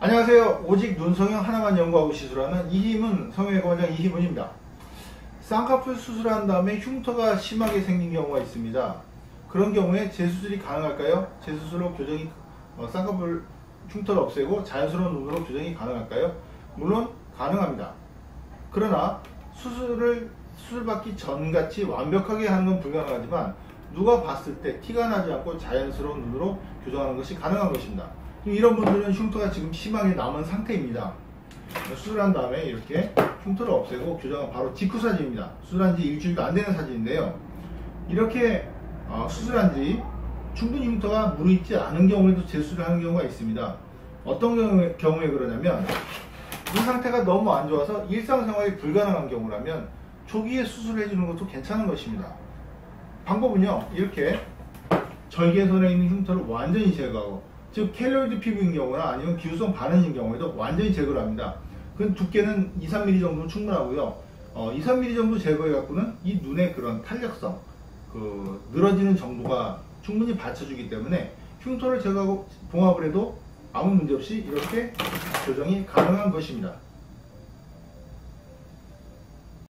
안녕하세요. 오직 눈성형 하나만 연구하고 시술하는 이희문 성형외과 원장 이희문입니다. 쌍꺼풀 수술한 다음에 흉터가 심하게 생긴 경우가 있습니다. 그런 경우에 재수술이 가능할까요? 재수술로 교정이 어, 쌍꺼풀 흉터를 없애고 자연스러운 눈으로 교정이 가능할까요? 물론 가능합니다. 그러나 수술을 수술받기 전같이 완벽하게 하는 건 불가능하지만 누가 봤을 때 티가 나지 않고 자연스러운 눈으로 교정하는 것이 가능한 것입니다. 이런 분들은 흉터가 지금 심하게 남은 상태입니다. 수술한 다음에 이렇게 흉터를 없애고 교정은 바로 직후 사진입니다. 수술한 지 일주일도 안 되는 사진인데요. 이렇게 어, 수술한 지 충분히 흉터가 무르익지 않은 경우에도 재수술을 하는 경우가 있습니다. 어떤 경우에, 경우에 그러냐면 이 상태가 너무 안 좋아서 일상생활이 불가능한 경우라면 초기에 수술을 해주는 것도 괜찮은 것입니다. 방법은요, 이렇게 절개선에 있는 흉터를 완전히 제거하고 즉 켈로이드 피부인 경우나 아니면 기후성 반응인 경우에도 완전히 제거를 합니다. 그 두께는 2, 3mm 정도는 충분하고요. 어, 2, 3mm 정도 제거해 갖고는 이 눈의 그런 탄력성, 그 늘어지는 정도가 충분히 받쳐주기 때문에 흉터를 제거하고 봉합을 해도 아무 문제 없이 이렇게 교정이 가능한 것입니다.